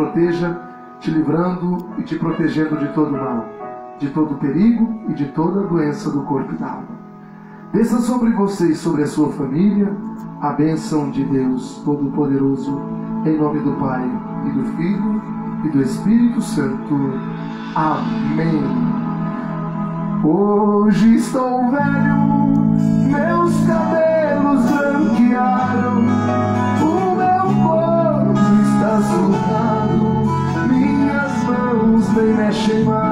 proteja, te livrando e te protegendo de todo mal, de todo perigo e de toda doença do corpo e da alma. Desça sobre você e sobre a sua família a bênção de Deus Todo-Poderoso, em nome do Pai e do Filho e do Espírito Santo. Amém. Hoje estou velho, mexe mais.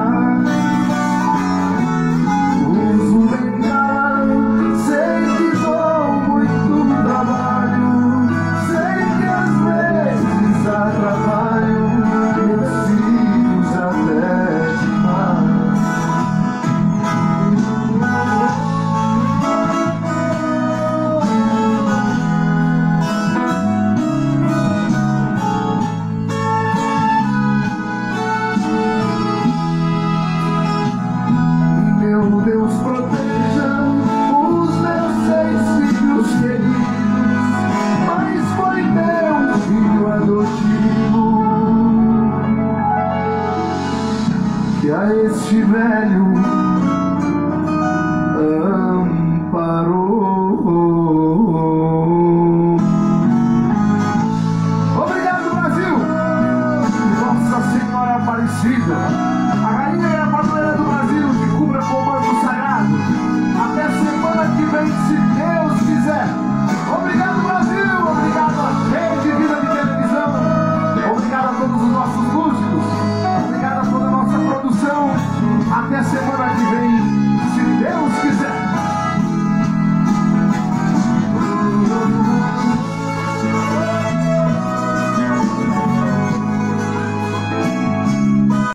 A este velho amparou. Obrigado, Brasil! Nossa Senhora Aparecida!